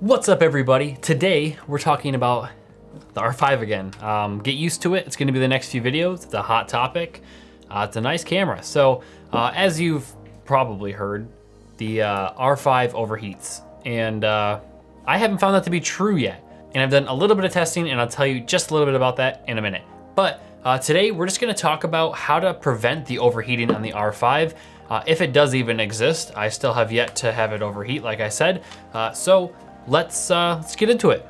What's up everybody? Today we're talking about the R5 again. Um, get used to it, it's gonna be the next few videos, it's a hot topic. Uh, it's a nice camera. So uh, as you've probably heard, the uh, R5 overheats. And uh, I haven't found that to be true yet. And I've done a little bit of testing and I'll tell you just a little bit about that in a minute. But uh, today we're just gonna talk about how to prevent the overheating on the R5. Uh, if it does even exist, I still have yet to have it overheat, like I said. Uh, so let's, uh, let's get into it.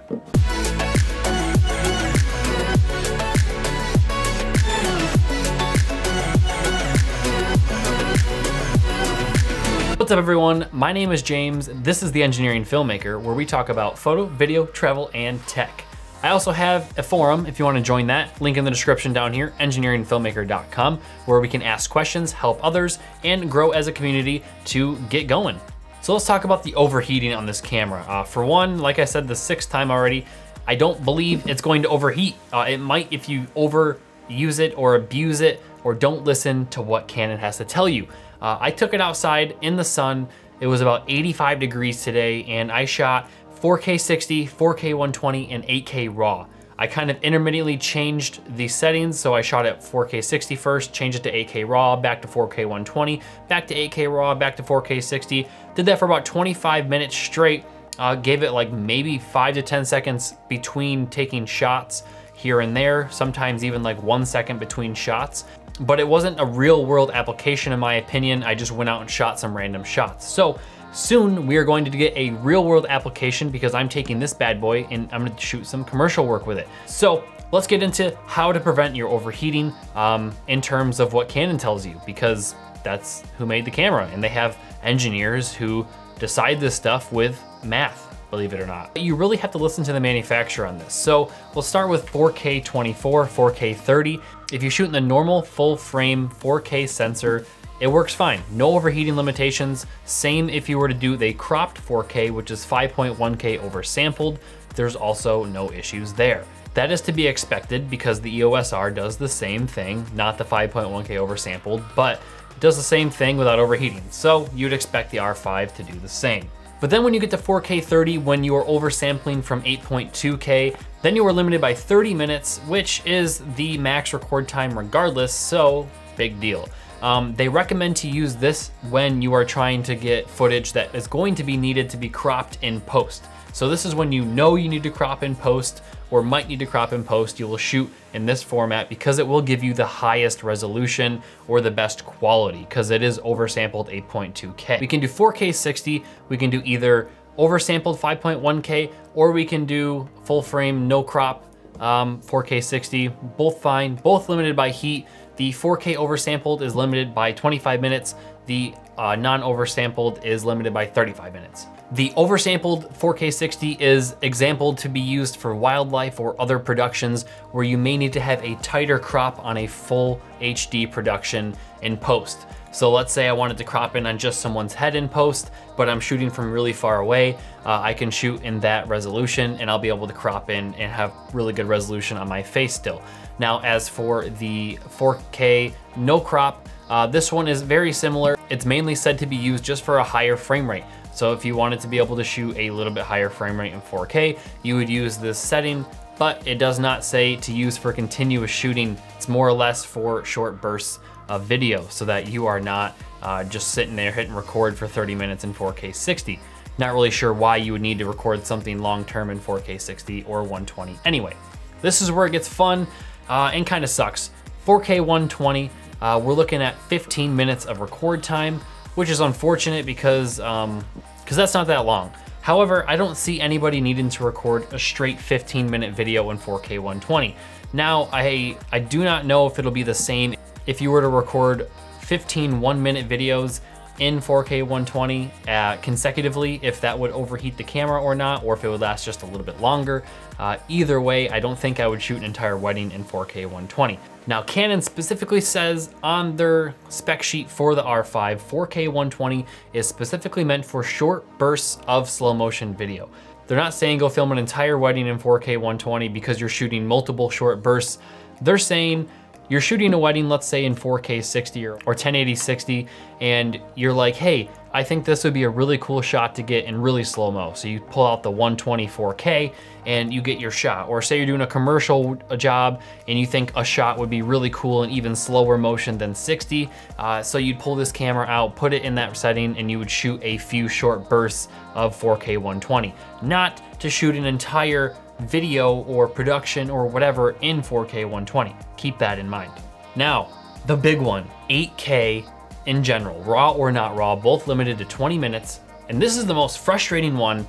What's up everyone? My name is James. This is The Engineering Filmmaker, where we talk about photo, video, travel, and tech. I also have a forum if you want to join that. Link in the description down here, engineeringfilmmaker.com, where we can ask questions, help others, and grow as a community to get going. So let's talk about the overheating on this camera. Uh, for one, like I said the sixth time already, I don't believe it's going to overheat. Uh, it might if you overuse it or abuse it or don't listen to what Canon has to tell you. Uh, I took it outside in the sun. It was about 85 degrees today and I shot 4K 60, 4K 120, and 8K RAW. I kind of intermittently changed the settings, so I shot at 4K 60 first, changed it to 8K RAW, back to 4K 120, back to 8K RAW, back to 4K 60. Did that for about 25 minutes straight. Uh, gave it like maybe five to 10 seconds between taking shots here and there, sometimes even like one second between shots but it wasn't a real world application in my opinion. I just went out and shot some random shots. So soon we are going to get a real world application because I'm taking this bad boy and I'm gonna shoot some commercial work with it. So let's get into how to prevent your overheating um, in terms of what Canon tells you because that's who made the camera and they have engineers who decide this stuff with math believe it or not. But You really have to listen to the manufacturer on this. So we'll start with 4K 24, 4K 30. If you shoot in the normal full frame 4K sensor, it works fine. No overheating limitations. Same if you were to do the cropped 4K, which is 5.1K oversampled, there's also no issues there. That is to be expected because the EOS R does the same thing, not the 5.1K oversampled, but does the same thing without overheating. So you'd expect the R5 to do the same. But then when you get to 4K 30, when you are oversampling from 8.2K, then you are limited by 30 minutes, which is the max record time regardless, so big deal. Um, they recommend to use this when you are trying to get footage that is going to be needed to be cropped in post. So this is when you know you need to crop in post or might need to crop in post, you will shoot in this format because it will give you the highest resolution or the best quality because it is oversampled 8.2K. We can do 4K 60, we can do either oversampled 5.1K or we can do full frame, no crop, um, 4K 60, both fine, both limited by heat. The 4K oversampled is limited by 25 minutes. The uh, non-oversampled is limited by 35 minutes. The oversampled 4K 60 is exampled to be used for wildlife or other productions where you may need to have a tighter crop on a full HD production in post. So let's say I wanted to crop in on just someone's head in post, but I'm shooting from really far away. Uh, I can shoot in that resolution and I'll be able to crop in and have really good resolution on my face still. Now, as for the 4K no crop, uh, this one is very similar. It's mainly said to be used just for a higher frame rate. So if you wanted to be able to shoot a little bit higher frame rate in 4K, you would use this setting, but it does not say to use for continuous shooting. It's more or less for short bursts of video so that you are not uh, just sitting there hitting record for 30 minutes in 4K 60. Not really sure why you would need to record something long-term in 4K 60 or 120. Anyway, this is where it gets fun uh, and kind of sucks. 4K 120, uh, we're looking at 15 minutes of record time, which is unfortunate because um, cause that's not that long. However, I don't see anybody needing to record a straight 15 minute video in 4K 120. Now, I, I do not know if it'll be the same if you were to record 15 one minute videos in 4K 120 uh, consecutively, if that would overheat the camera or not, or if it would last just a little bit longer. Uh, either way, I don't think I would shoot an entire wedding in 4K 120. Now Canon specifically says on their spec sheet for the R5, 4K 120 is specifically meant for short bursts of slow motion video. They're not saying go film an entire wedding in 4K 120 because you're shooting multiple short bursts. They're saying you're shooting a wedding, let's say in 4K 60 or, or 1080 60, and you're like, hey, I think this would be a really cool shot to get in really slow-mo. So you pull out the 120 4K and you get your shot. Or say you're doing a commercial job and you think a shot would be really cool and even slower motion than 60. Uh, so you'd pull this camera out, put it in that setting, and you would shoot a few short bursts of 4K 120. Not to shoot an entire video or production or whatever in 4K 120. Keep that in mind. Now, the big one, 8K in general, raw or not raw, both limited to 20 minutes. And this is the most frustrating one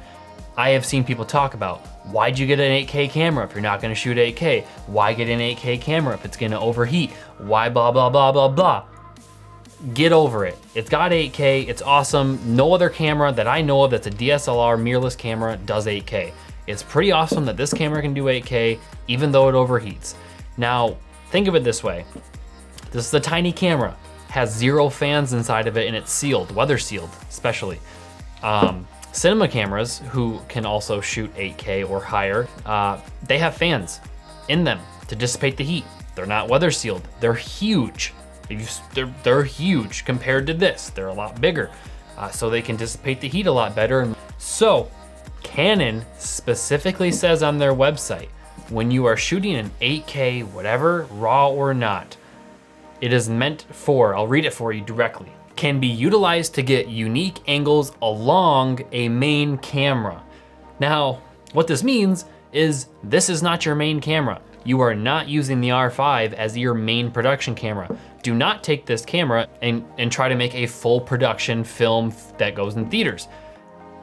I have seen people talk about. Why'd you get an 8K camera if you're not gonna shoot 8K? Why get an 8K camera if it's gonna overheat? Why blah, blah, blah, blah, blah. Get over it. It's got 8K, it's awesome. No other camera that I know of that's a DSLR mirrorless camera does 8K. It's pretty awesome that this camera can do 8K, even though it overheats. Now, think of it this way. This is a tiny camera, has zero fans inside of it, and it's sealed, weather sealed, especially. Um, cinema cameras, who can also shoot 8K or higher, uh, they have fans in them to dissipate the heat. They're not weather sealed. They're huge. They're, they're huge compared to this. They're a lot bigger. Uh, so they can dissipate the heat a lot better. So Canon specifically says on their website, when you are shooting an 8K, whatever, raw or not, it is meant for, I'll read it for you directly, can be utilized to get unique angles along a main camera. Now, what this means is this is not your main camera. You are not using the R5 as your main production camera. Do not take this camera and, and try to make a full production film that goes in theaters.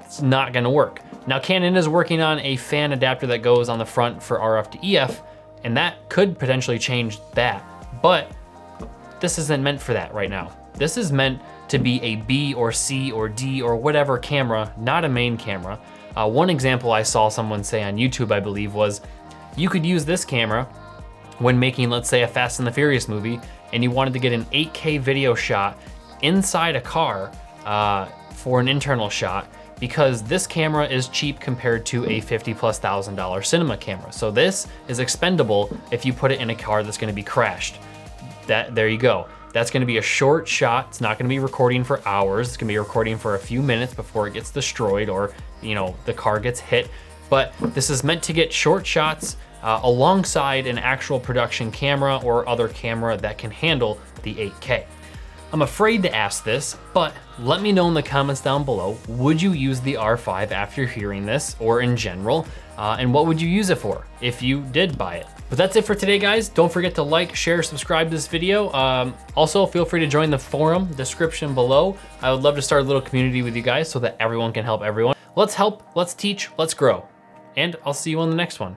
It's not gonna work. Now Canon is working on a fan adapter that goes on the front for RF to EF, and that could potentially change that. But this isn't meant for that right now. This is meant to be a B or C or D or whatever camera, not a main camera. Uh, one example I saw someone say on YouTube, I believe, was you could use this camera when making, let's say, a Fast and the Furious movie, and you wanted to get an 8K video shot inside a car uh, for an internal shot, because this camera is cheap compared to a 50 plus thousand dollar cinema camera. So this is expendable if you put it in a car that's gonna be crashed. That There you go. That's gonna be a short shot. It's not gonna be recording for hours. It's gonna be recording for a few minutes before it gets destroyed or you know the car gets hit. But this is meant to get short shots uh, alongside an actual production camera or other camera that can handle the 8K. I'm afraid to ask this, but let me know in the comments down below, would you use the R5 after hearing this or in general? Uh, and what would you use it for if you did buy it? But that's it for today, guys. Don't forget to like, share, subscribe to this video. Um, also, feel free to join the forum description below. I would love to start a little community with you guys so that everyone can help everyone. Let's help, let's teach, let's grow. And I'll see you on the next one.